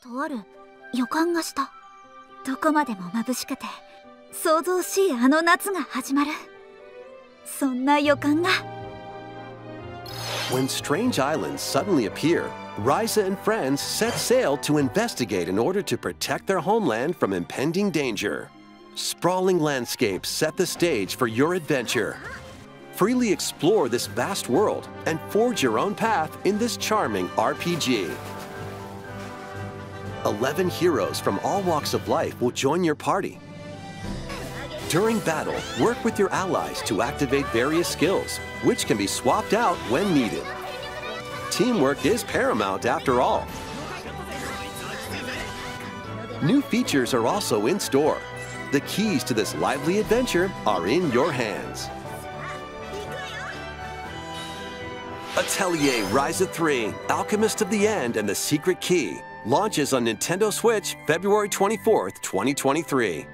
とある予感がしたどこまでも眩しくて想像しいあの夏が始まるそんな予感が When strange islands suddenly appear, Ryza and friends set sail to investigate in order to protect their homeland from impending danger. Sprawling landscapes set the stage for your adventure. Freely explore this vast world and forge your own path in this charming RPG. Eleven heroes from all walks of life will join your party. During battle, work with your allies to activate various skills, which can be swapped out when needed. Teamwork is paramount after all. New features are also in store. The keys to this lively adventure are in your hands. Atelier Ryza 3, Alchemist of the End and the Secret Key launches on Nintendo Switch February 24th, 2023.